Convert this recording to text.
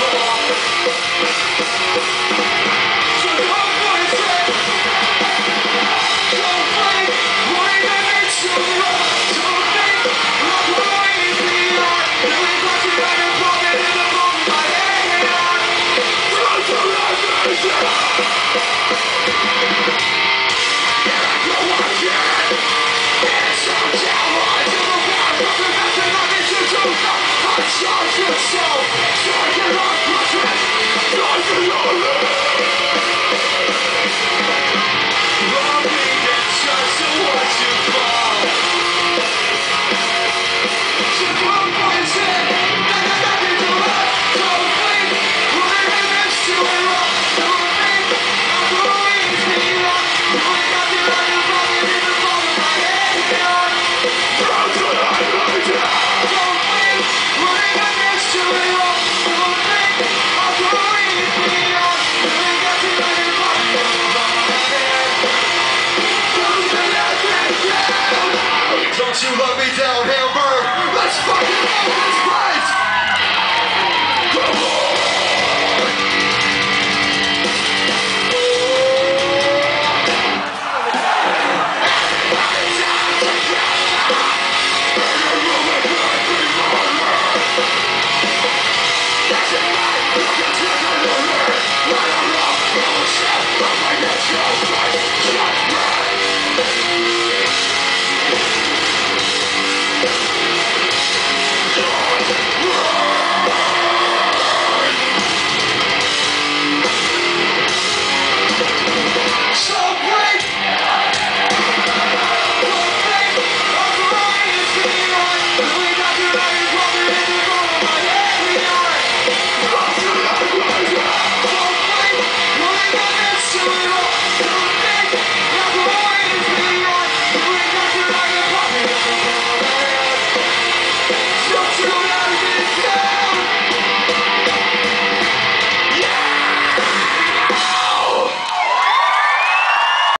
Watch you. Bobby